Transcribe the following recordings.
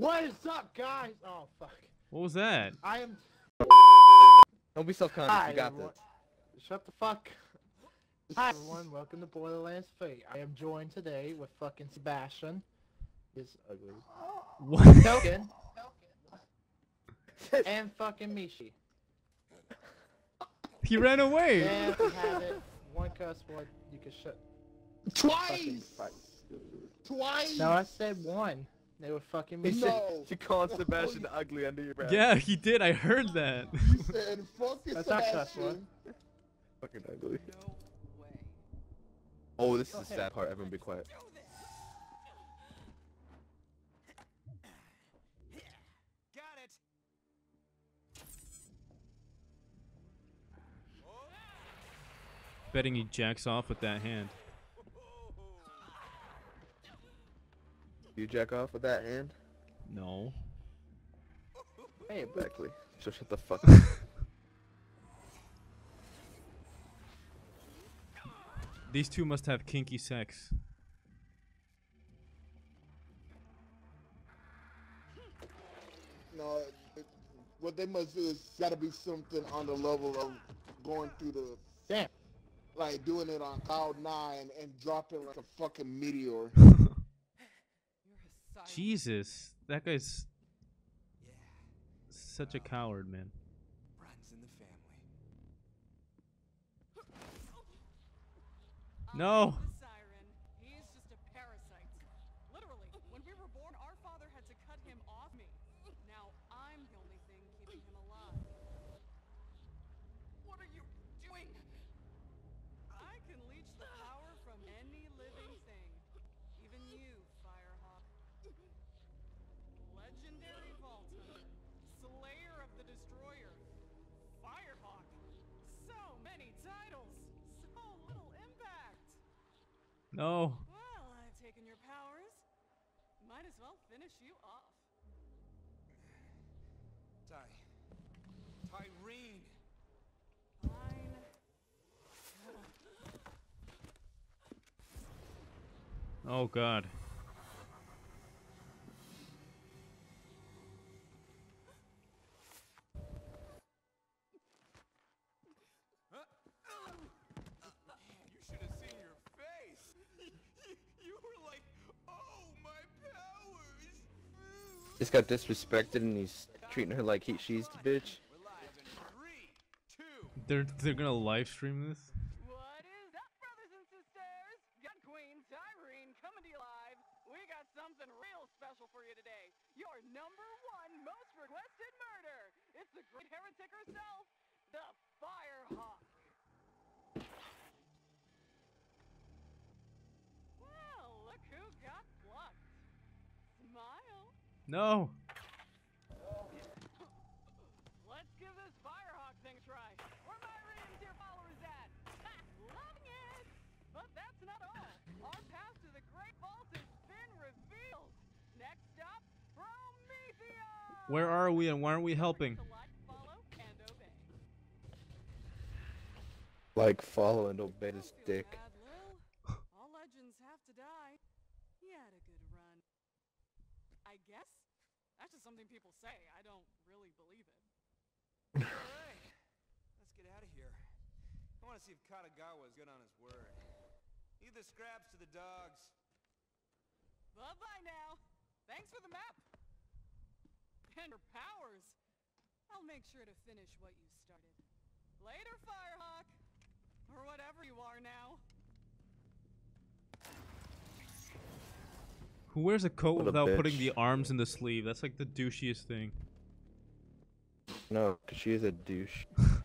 What is up, guys? Oh fuck. What was that? I am. Don't be self-conscious. Hi, You got everyone. this. Shut the fuck. Hi everyone, welcome to Borderlands Fate. I am joined today with fucking Sebastian. Is ugly. What? Token. and fucking Mishy. he ran away. And we have it. One cuss word you can shut. Twice! Twice! No, I said one. They were fucking me. No. she called Sebastian ugly under your breath. Yeah, he did. I heard that. You said fucking That's not cuss word. Sebastian. Fucking ugly. Oh, this is the sad part. Everyone be quiet. Betting he jacks off with that hand. You jack off with that hand? No. Hey, but Exactly. So shut the fuck up. These two must have kinky sex. No, it- what they must do is gotta be something on the level of going through the, damn. like doing it on cloud nine and dropping like a fucking meteor. Jesus, that guy's such a oh. coward, man. Runs in the family. No. I'm the siren. He's just a parasite. Literally, when we were born, our father had to cut him off me. Now I'm the only thing keeping him alive. What are you doing? I can leech the power from any living thing. Even you, Firehawk. Legendary Vault Hunter. Slayer of the Destroyer. Firehawk. So many titles. So little impact. No. Well, I've taken your powers. Might as well finish you off. Ty. Tyreen. Fine. Oh God. Just got disrespected and he's treating her like he, she's the bitch. They're they're gonna live stream this. What is up, brothers and sisters? Gun Queen Tyreen coming to you live. We got something real special for you today. Your number one most requested murder. It's the great heretic herself, the Firehawk. Well, look who got plucked. Smile. No. Let's give this Firehawk thing a try. Where my reading dear followers at? Loving it! But that's not all. Our path to the Great Vault has been revealed. Next stop, Promethea! Where are we and why aren't we helping? Like, follow, and obey. Like, follow and obey this Don't dick. bad, Lil. All legends have to die. He had a good run. I guess? That's just something people say. I don't really believe it. Alright. Let's get out of here. I want to see if Katagawa's good on his word. Leave the scraps to the dogs. Bye-bye now. Thanks for the map. And your powers. I'll make sure to finish what you started. Later, Firehawk. Or whatever you are now. Who wears a coat What a without putting the arms in the sleeve? That's like the douchiest thing. No, 'cause she is a douche.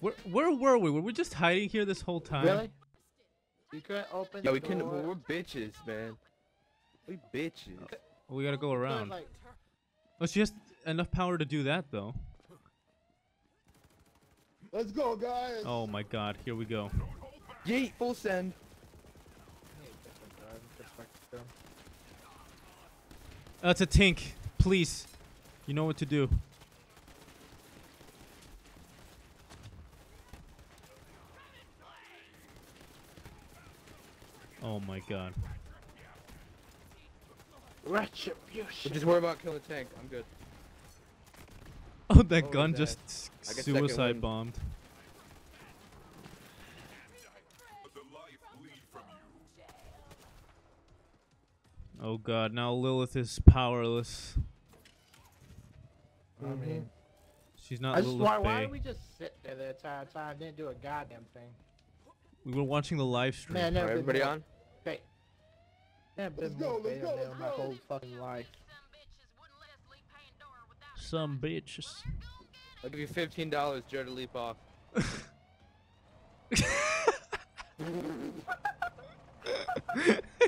Where where were we? Were we just hiding here this whole time? Really? You couldn't open Yeah, the we couldn't. We're bitches, man. We bitches. We gotta go But, around. like, Oh, she has enough power to do that though. Let's go, guys! Oh my God! Here we go. Yeet, full send. That's a tink. Please, you know what to do. Oh my God! Retribution. Just worry about killing the tank. I'm good. Oh, that Oh, gun just I suicide bombed. Oh god, now Lilith is powerless. I mean, mm-hmm. She's not I just Lilith why, why Bay. did we just sit there the entire time? Didn't do a goddamn thing. We were watching the live stream. Man, never Alright, been everybody more on? Bait. Never Let's more go, let's go, than let's my whole fucking life. Some bitches. I'll give you fifteen dollars, Jared, to leap off.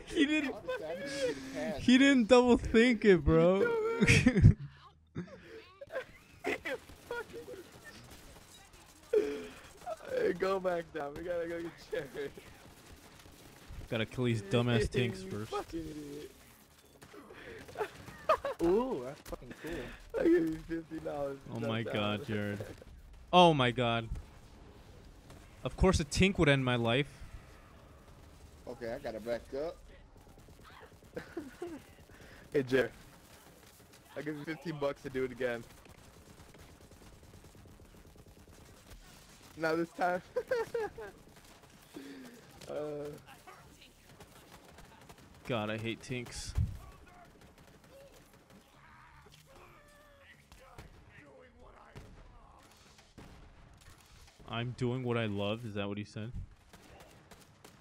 he didn't. Honestly, I didn't get it past. He didn't double think it, bro. Hey, go back down. We gotta go get Jared. Gotta kill these dumbass tanks first. fucking. Ooh, that's fucking cool. I'll give you fifty dollars. Oh my god, Jared. Oh my god. Of course, a tink would end my life. Okay, I gotta back up. Hey, Jared. I'll give you fifteen bucks to do it again. Now this time. uh, God, I hate tinks. I'm doing what I love. Is that what he said?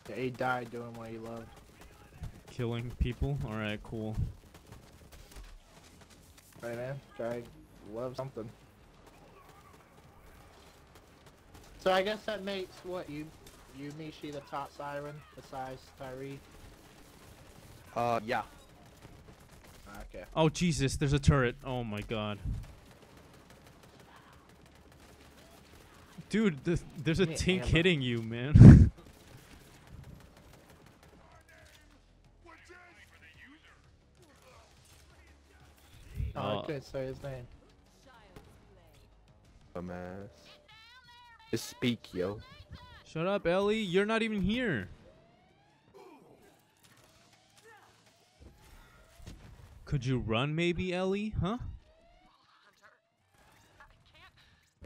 Yeah, he died doing what he loved. Killing people? Alright, cool. Right, man? Guy love something. So I guess that makes what you, you Mishy the top siren besides Tyree. Uh, yeah. Okay. Oh, Jesus, there's a turret. Oh my god. Dude, th- there's a Give tink ammo. hitting you, man. Oh, Uh, I couldn't his name. Dumbass. Just speak, yo. Shut up, Ellie. You're not even here. Could you run, maybe, Ellie? Huh?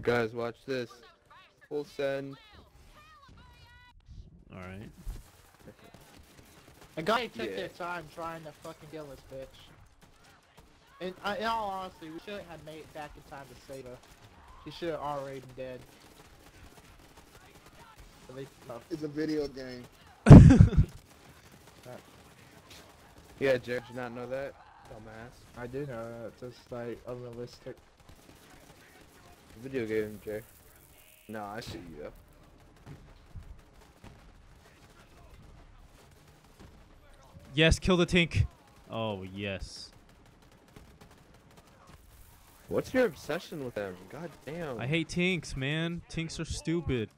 Guys, watch this. Full send. Alright. A guy took Yeah. their time trying to fucking kill this bitch. And uh, in all honesty, we should have made it back in time to save her. She should have already been dead. At least, no. It's a video game. Yeah, Jared, did you not know that? Dumbass. I do know that. It's just like unrealistic. Video game, Jay. No, I see you. yes, kill the tink. Oh, yes. What's your obsession with them? God damn. I hate tinks, man. Tinks are stupid.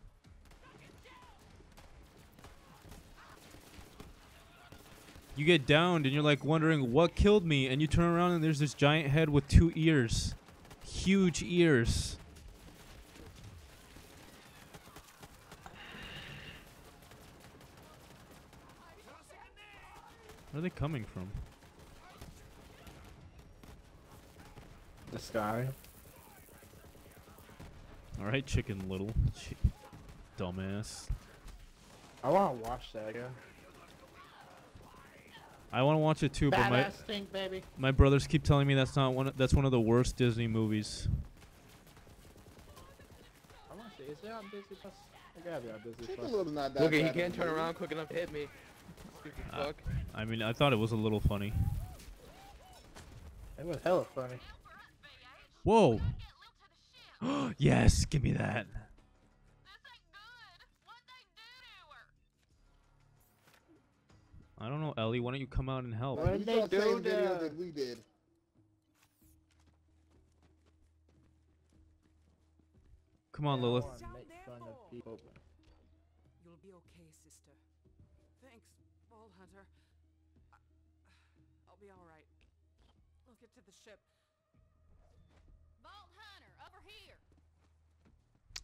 You get downed and you're like wondering what killed me, and you turn around and there's this giant head with two ears. Huge ears. Where are they coming from? This guy. Alright, Chicken Little. Chi- Dumbass. I want to watch that again. I want to watch it too, but my stink, baby. my brothers keep telling me that's not one. Of, that's one of the worst Disney movies. I want to see. Is it on Disney Plus? It gotta be on Disney Plus. Little's not that Look, he bad of can't turn movie. around quick enough to hit me. Stupid Uh. I mean, I thought it was a little funny. It was hella funny. Whoa! yes, give me that. I don't know, Ellie. Why don't you come out and help? What did they saw the same do video that we did. Come on, Lilith. wanna make fun of people. You'll be okay, sister. Thanks, Vault Hunter. I, I'll be all right. We'll get to the ship. Vault Hunter, over here.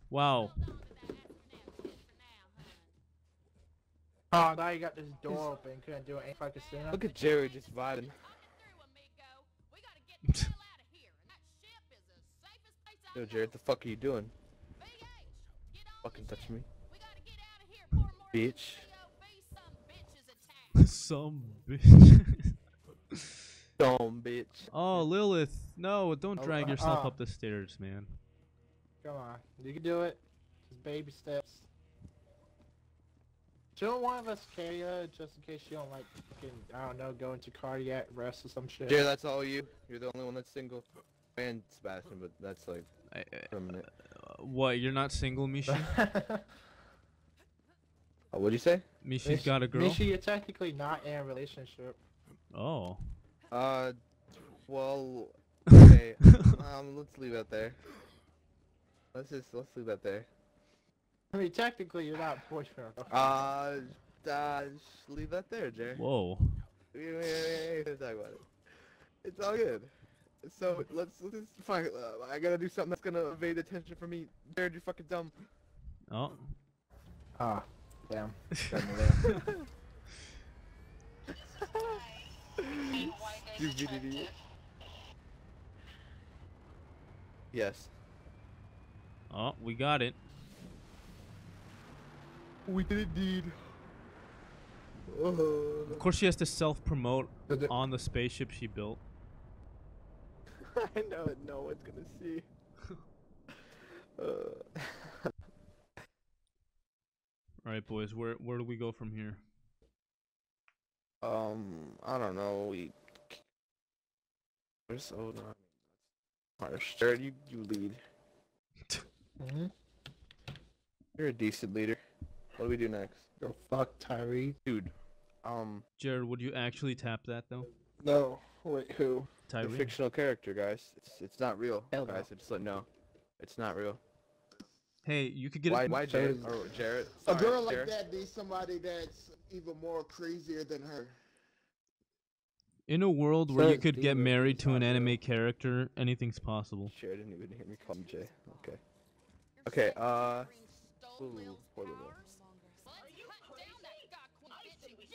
Wow. Oh, now you got this door He's... open. Couldn't do it fucking sooner. Look at Jerry just vibing. Yo, Jared, the fuck are you doing? Fucking touch me. Bitch. Some bitch. Some bitch. Oh, Lilith. No, don't oh, drag uh, yourself uh. up the stairs, man. Come on. You can do it. Just baby steps. Shouldn't one of us carry her just in case she don't like fucking, I don't know, go into cardiac arrest or some shit? Jared, that's all you. You're the only one that's single. And Sebastian, but that's like I, I- permanent. uh, what? You're not single, Mishy? Oh, what'd you say? Mishy's Mish- got a girl. Mishy, you're technically not in a relationship. Oh. Uh, well, okay. um, let's leave that there. Let's just let's leave that there. I mean, technically you're not boyfriend. or girlfriend. Uh, uh, just leave that there, Jared. Whoa. We, we, we, we ain't gonna talk about it. It's all good. So let's let's just fine. Uh, I gotta do something that's gonna evade attention from me. Jared, you're fucking dumb. Oh. Ah, damn. Stupid idiot. Yes. Oh, we got it. We did indeed. Of Oh. course, she has to self-promote on the spaceship she built. I know no one's gonna see. uh. All right, boys. Where where do we go from here? Um, I don't know. We. Where's oh no. Harsh. Jared, you you lead. Mhm. You're a decent leader. What do we do next, Go fuck Tyree. dude? Um, Jared, would you actually tap that though? No, wait, who? Tyree. the Tyree. fictional character, guys. It's it's not real, Hell no. guys. I just let know. It's not real. Hey, you could get Why? it. Why Jared? Or Jared? A girl like Jared. that needs somebody that's even more crazier than her. In a world where you could get married to an not real. anime character, anything's possible. Jared didn't even hear me call him Jay. Okay. Okay. Uh. Ooh,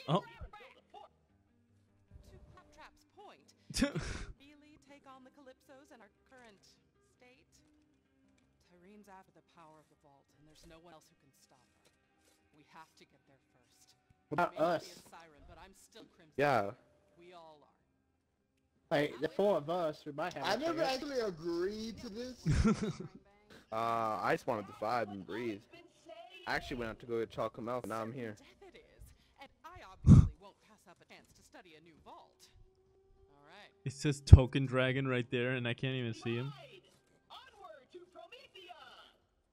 Oh. To Claptrap's point, really take on the Calypsos and our current state? Tyreen's after the power of the vault, and there's no one else who can stop her. We have to get there first. What about us? siren, but I'm still Crimson. Yeah. We all are. Like the four of us, we might have. I never chance. actually agreed to this. Uh, I just wanted to vibe and breathe. I actually went out to go get chocolate milk, and now I'm here. Death it is, and I obviously won't pass up a chance to study a new vault. All right. it says Token Dragon right there, and I can't even see him.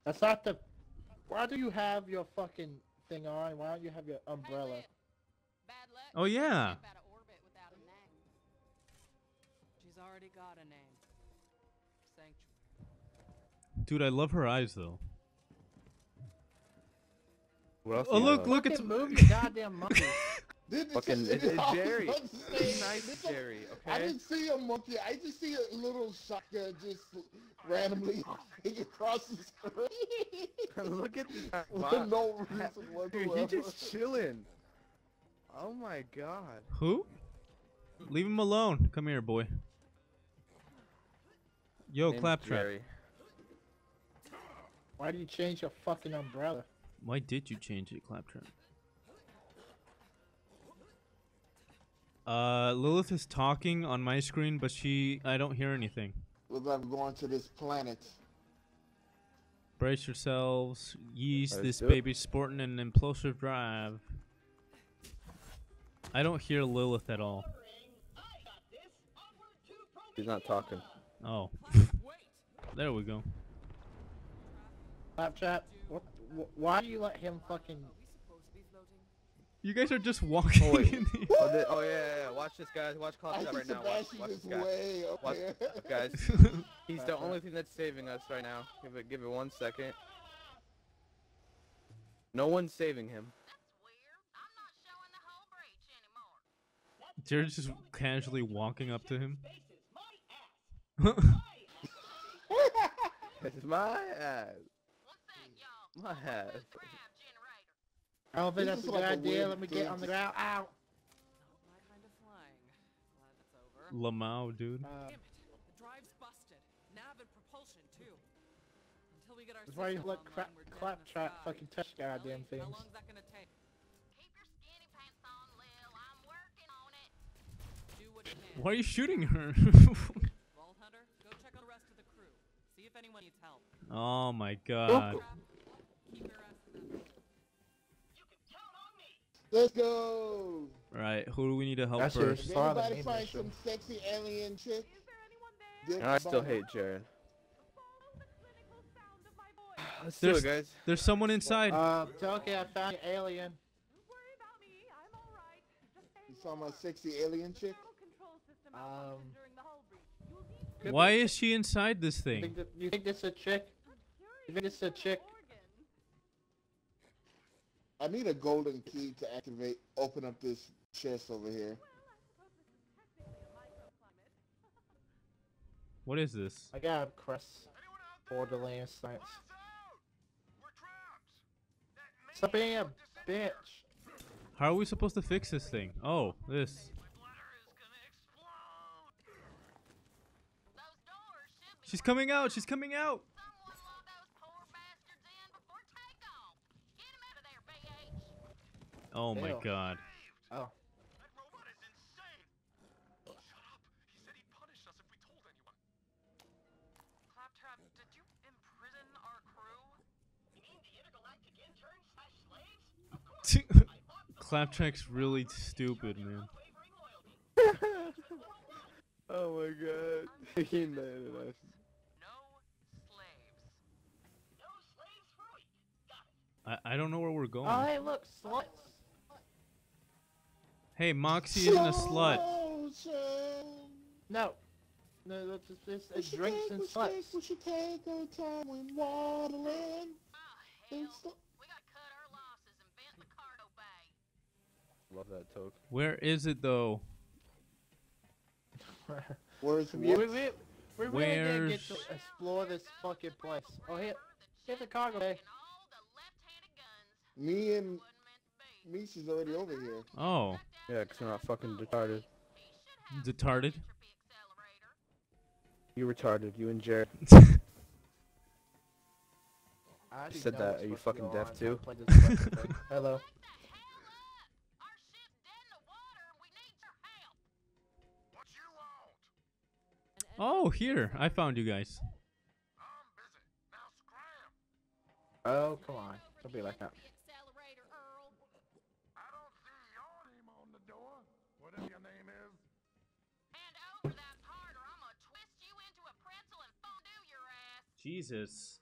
That's not the. Why do you have your fucking thing on? Why don't you have your umbrella? Bad luck. Oh, yeah. Step out of orbit without a name. She's already got a name. Sanctuary. Dude, I love her eyes though. What else? Oh, do look, look, Fucking it's move your goddamn monkey. Did- Fucking did- it, it, I was Jerry. about to Be say, nice, this- Jerry. I didn't see a monkey. I just see a little shotgun just randomly hopping across the screen. Look at this. For no reason Dude, whatsoever. he just chilling. Oh my god. Who? Leave him alone. Come here, boy. Yo, Name's Claptrap. Jerry. Why did you change your fucking umbrella? Why did you change it, Claptrap? Uh, Lilith is talking on my screen, but she, I don't hear anything. Looks like I'm going to this planet. Brace yourselves, yeast. Let's This baby's sporting an implosive drive. I don't hear Lilith at all. He's not talking. Oh, there we go. Claptrap, what, wh- why do you let him fucking... Are we supposed to be floating? You guys are just oh, walking. Oh, wait. in the- Oh, thi- oh yeah, yeah, yeah. Watch this, guys. Watch I Claptrap see right now. Watch, watch this guy. Watch, there. guys. He's the only thing that's saving us right now. Give it, give it one second. No one's saving him. That's weird. I'm not showing the whole breach anymore. Jared's just casually walking up to him. It's my ass. What's that, y'all? My ass. Grav. I don't think This that's a good like idea. weird Let me get on the ground. Ow! Not my kind of flying. Glad that's over. Lamau, dude. Uh, Damn it. The drive's busted. Nav and propulsion, too. until we get our That's why you let online, crap, we're dead in the claptrap fucking touch goddamn Ellie, things. How long's that gonna take? Keep your skinny pants on, Lil. I'm working on it. Do what you can. Why are you shooting her? Vault Hunter, go check on the rest of the crew. See if anyone needs help. oh my god. Crap, Let's go. Right, who do we need to help That's first? it. Did Father anybody find this some sexy alien chick? Is there anyone there? Good I still hate Jared. Follow the clinical sound of my voice. Let's do There's- it, guys. There's someone inside. Uh, it's okay, I found an alien. Don't worry about me. I'm all right. You saw my sexy alien chick? thermal control system Um, malfunctioned during the hull breach. You'll need Why is she inside this You thing? think, that, you think this is a chick? You think this is a chick? Organ. I need a golden key to activate, open up this chest over here. Well, I suppose this is technically a microclimate. What is this? I got a crest. Borderlands science. Stop being a bitch. How are we supposed to fix this thing? Oh, this. Those doors should be She's coming out. She's coming out. Someone lock those poor bastards in before takeoff. Get him out of there, Oh BH. Oh. oh my god. Oh. That robot is insane! Shut up! He said he'd punish us if we told anyone. Claptrap, did you imprison our crew? You mean the intergalactic intern slash slaves? Claptrap's really stupid, man. Oh my god. He made it us. No slaves. No slaves for a week. Got it. I, I don't know where we're going. Oh, hey, look, sluts. Hey, Moxxi isn't a slut. No. No, that's just, it's, We it's drinks and we should sluts. take- We should take our time when waterland. Oh, hell. It's We gotta cut our losses and vent in the cargo bay. Love that toke. Where is it though? Where's we, what? we, we, we really didn't get Where's- to explore this fucking place. Oh, here. Heard the Here's the cargo bay. and all the left-handed guns Me and wasn't meant to be. Misha's already over here. Oh, Yeah, 'cause we're not fucking retarded. He should have Detarded? an entropy accelerator. You retarded. You and Jared. I already said that. Are you fucking deaf on, too? I played this fucking thing. Hello. What the hell up? Our ship's dead in the water and we need your help. What you want? oh, here. I found you guys. I'm busy. Now scram! Oh, come on. Don't be like that. Jesus.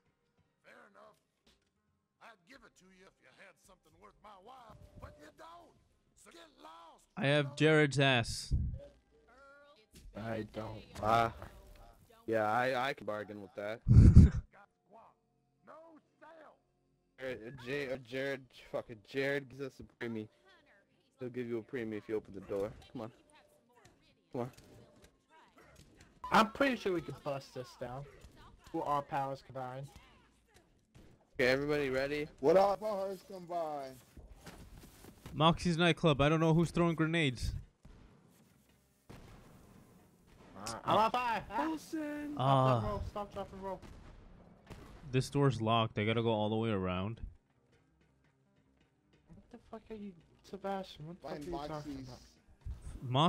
Fair enough. I'd give it to you if you had something worth my while, but you don't. So get lost. I have Jared's ass. I don't. Ah. Yeah, I I can bargain with that. Got. No sale. Jared, J- uh, Jared, fucking Jared gives us a preemie. He'll give you a preemie if you open the door. Come on. Come on. I'm pretty sure we can bust this down. With our powers combined. Okay, everybody ready? What our powers combined? Moxxi's nightclub. I don't know who's throwing grenades. I'm on fire! Ah, Wilson. stop, Ah, and roll, stop, drop, and roll. this door's locked. I gotta go all the way around. What the fuck are you, Sebastian? What the fuck Find are you talking about?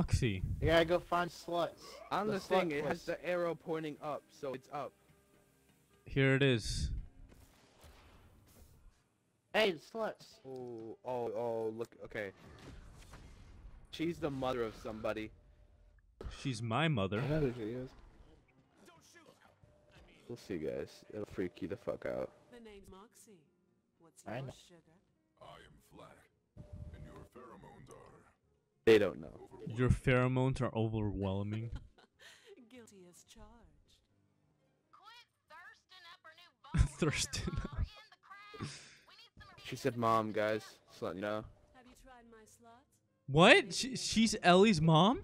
Moxxi. You gotta go find sluts. On The the thing, slut it has the arrow pointing up, so it's up. Here it is. Hey, sluts. Oh, oh, oh, look, okay. She's the mother of somebody. She's my mother. I know she is. We'll see, guys. It'll freak you the fuck out. The name's Moxxi. What's I know. sugar? I am Flack, and your pheromones are. They don't know. Your pheromones are overwhelming. Some of She said mom, guys. Just letting you know. Have you tried my slots? What? She, she's Ellie's mom?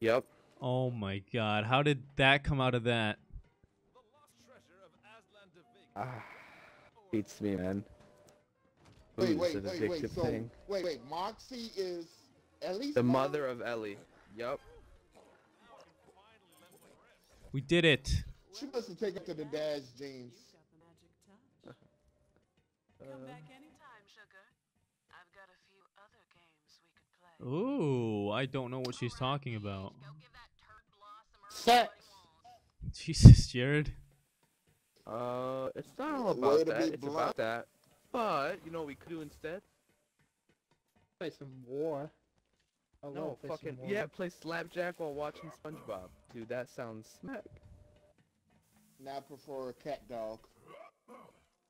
Yep. Oh my god. How did that come out of that? The lost treasure of Aslan. Ah, beats me, man. Wait, Ooh, wait, it's an wait, wait. addictive So, thing. wait, wait. Moxxi is at least The mother of Ellie. Yep. We did it. She must have taken to the dad's jeans. You've got the magic touch. Uh, Come back anytime. Sugar. I've got a few other games we could play. Ooh, I don't know what she's talking about. Go give that turd blossom Sex. what he wants. Jesus, Jared. Uh, it's not all about that. It's blunt. about that. But you know what we could do instead? Play some war. I No, love play some fucking yeah. Play slapjack while watching SpongeBob. Dude, that sounds smack. Now I prefer a cat dog.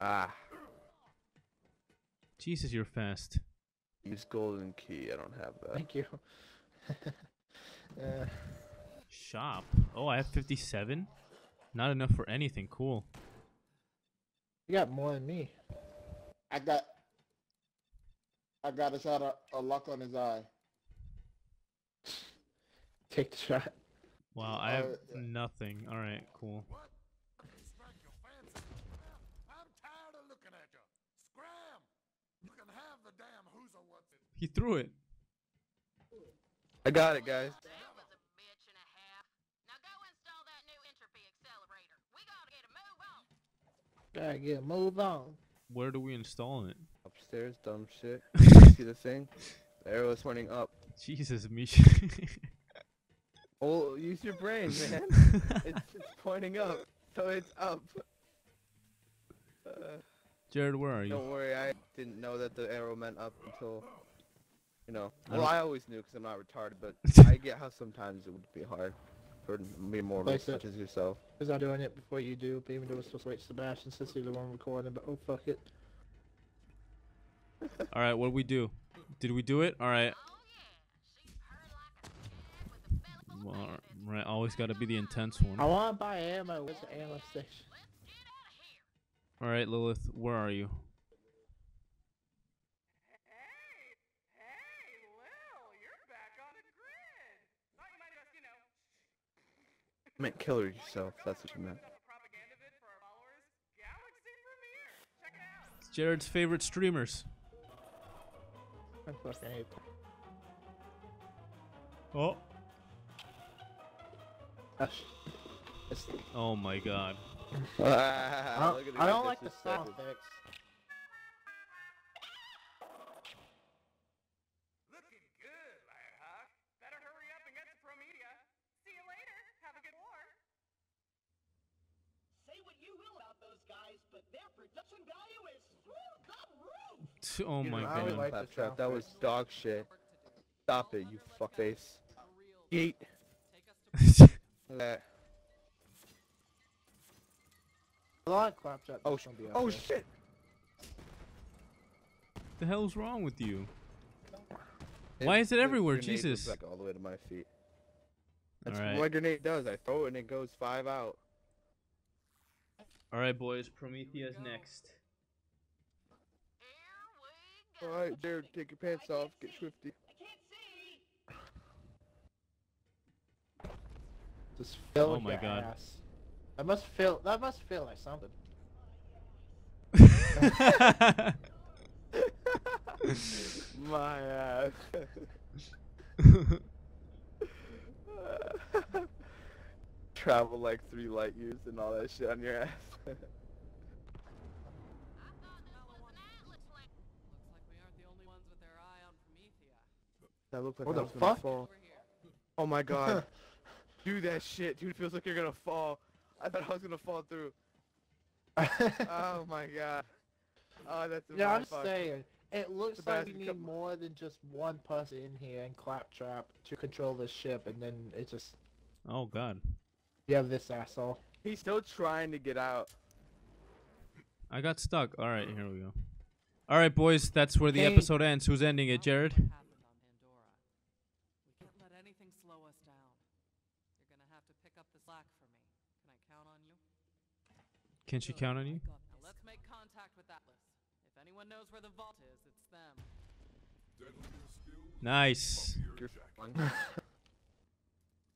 Ah, Jesus, you're fast. use golden key. I don't have that. Thank you. uh, Shop. Oh, I have 57. Not enough for anything. Cool. you got more than me. I got I got a shot of a lock on his eye. Take the shot. Wow, I have Uh, nothing. All right, cool. What? Smack your fancy. Well, I'm tired of looking at you. Scram! You can have the damn who's or what's it. He threw it. I got it, guys. That was a bitch and a half. Now go install that new entropy accelerator. We gotta get a move on. Gotta get move on. Where do we install it? Upstairs, dumb shit. See the thing? The arrow is pointing up. Jesus, Misha. Oh, use your brain, man. it's, it's pointing up, so it's up. Uh, Jared, where are you? don't worry, I didn't know that the arrow meant up until, you know. Well, don't- I always knew because I'm not retarded, but I get how sometimes it would be hard for me more Like such as yourself. Because I'm doing it before you do, but even though it's supposed to wait Sebastian since he's the one recording, but oh fuck it. All right, what do we do? Did we do it? All right. Yeah, she purred like a cat with a belly full of Well, right, always got to be the intense one. I wanna buy ammo, where's the ammo station? All right, Lilith, where are you? Hey, hey, Lil, you're back on the grid. Thought you might just, you know, I meant kill her yourself, that's what you meant. up a propaganda vid for our followers. Galaxy premiere. Check it out. It's Jared's favorite streamers. I fucking hate Oh. Gosh. Oh my God. I don't, I don't like the sound effects. Looking good, Firehawk. Better hurry up and get to Promethea. See you later. Have a good war. Say what you will about those guys, but their production value is through the roof. Oh You my I God. like the Claptrap, sound that was dog shit. Stop it, you fuckface. Yeet. That. I like Claptrap. Oh, sh- gonna be out oh there. shit! the hell's wrong with you? It- Why is it the everywhere? Jesus. like all the way to my feet. That's Alright. what a grenade does. I throw it and it goes five out. All right, boys. Prometheus next. Here. Alright, Jared, take your pants off. Get swifty. I can't see. Just fill Oh my your God. That must feel. That must feel like something. My uh, ass. Travel like three light years and all that shit on your ass. I thought this was an atlas link. Looks like we aren't the only ones with their eye on Promethea. that looked like What I the was gonna fuck? fall. Oh my god. Do that shit, dude. Feels like you're gonna fall. I thought I was gonna fall through. Oh my god. Oh, that's a yeah, I'm mindfuck. saying. It looks like we need more than just one person in here and Claptrap to control this ship, and then it just oh God. you have this asshole. He's still trying to get out. I got stuck. All right, here we go. All right, boys. That's where the Hey. episode ends. Who's ending it, Jared? What happened on Pandora? We can't let anything slow us down. You're gonna have to pick up the slack for me. Can I count on you? Can she count on you? Now let's make contact with Atlas. If anyone knows where the vault is, it's them. Nice. You're.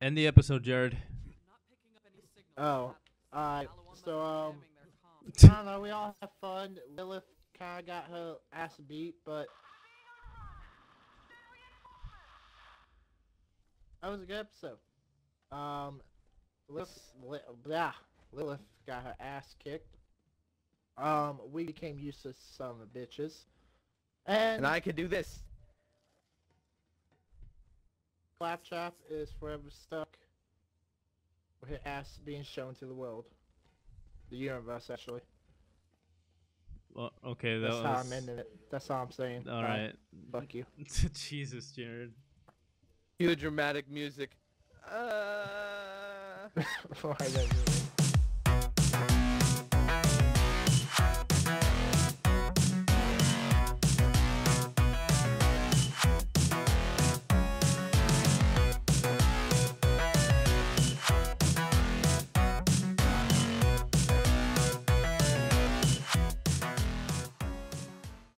End the episode, Jared. Not picking up any. Oh, from alright. Atlas. Aloe won't So um, jamming their comms. I don't know. We all have fun. Lilith kind of got her ass beat, but that was a good episode. Um, let's li- yeah. Lilith got her ass kicked. Um, we became useless son of bitches. And, And I can do this. Claptrap is forever stuck with her ass being shown to the world. The universe, actually. Well, okay, that That's was. how I'm ending it. That's all I'm saying. All right. Bye. right. Fuck you. Jesus, Jared. Cue the dramatic music. Uh... Why that you-